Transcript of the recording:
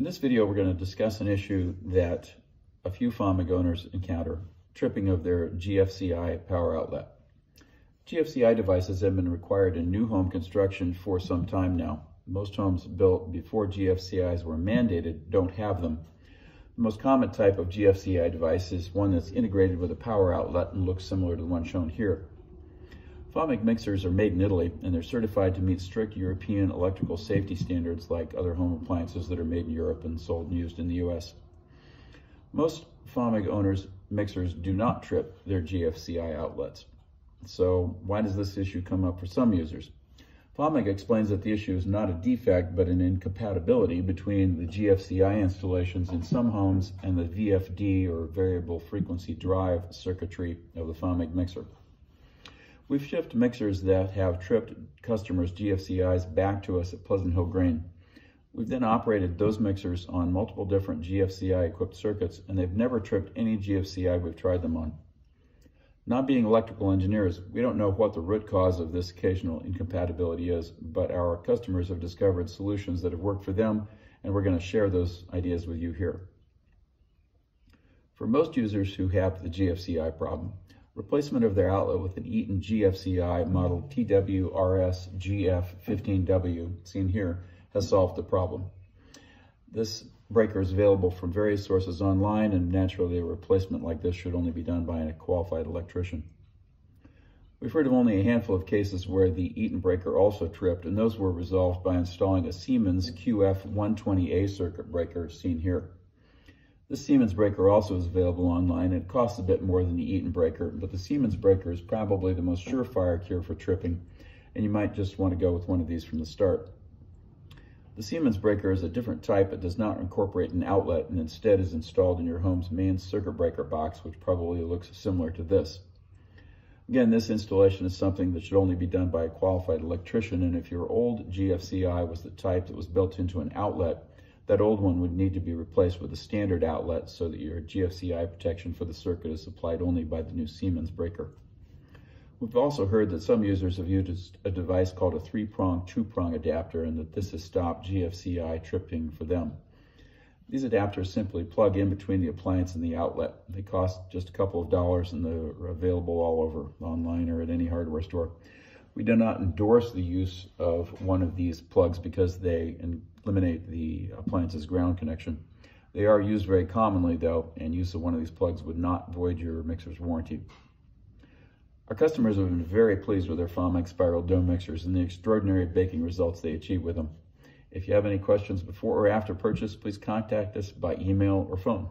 In this video, we're going to discuss an issue that a few Famag owners encounter, tripping of their GFCI power outlet. GFCI devices have been required in new home construction for some time now. Most homes built before GFCIs were mandated don't have them. The most common type of GFCI device is one that's integrated with a power outlet and looks similar to the one shown here. Famag mixers are made in Italy and they're certified to meet strict European electrical safety standards like other home appliances that are made in Europe and sold and used in the US. Most Famag owners mixers do not trip their GFCI outlets. So why does this issue come up for some users? Famag explains that the issue is not a defect but an incompatibility between the GFCI installations in some homes and the VFD or variable frequency drive circuitry of the Famag mixer. We've shipped mixers that have tripped customers' GFCIs back to us at Pleasant Hill Grain. We've then operated those mixers on multiple different GFCI equipped circuits and they've never tripped any GFCI we've tried them on. Not being electrical engineers, we don't know what the root cause of this occasional incompatibility is, but our customers have discovered solutions that have worked for them and we're going to share those ideas with you here. For most users who have the GFCI problem, Replacement of their outlet with an Eaton GFCI model TWRS GF15W, seen here, has solved the problem. This breaker is available from various sources online, and naturally a replacement like this should only be done by a qualified electrician. We've heard of only a handful of cases where the Eaton breaker also tripped, and those were resolved by installing a Siemens QF120A circuit breaker, seen here. This Siemens breaker also is available online. It costs a bit more than the Eaton breaker, but the Siemens breaker is probably the most surefire cure for tripping, and you might just want to go with one of these from the start. The Siemens breaker is a different type. It does not incorporate an outlet and instead is installed in your home's main circuit breaker box, which probably looks similar to this. Again, this installation is something that should only be done by a qualified electrician, and if your old GFCI was the type that was built into an outlet, that old one would need to be replaced with a standard outlet so that your GFCI protection for the circuit is supplied only by the new Siemens breaker. We've also heard that some users have used a device called a three-prong, two-prong adapter and that this has stopped GFCI tripping for them. These adapters simply plug in between the appliance and the outlet. They cost just a couple of dollars and they're available all over online or at any hardware store. We do not endorse the use of one of these plugs because they eliminate the appliance's ground connection. They are used very commonly though, and use of one of these plugs would not void your mixer's warranty. Our customers have been very pleased with their Famag spiral dome mixers and the extraordinary baking results they achieve with them. If you have any questions before or after purchase, please contact us by email or phone.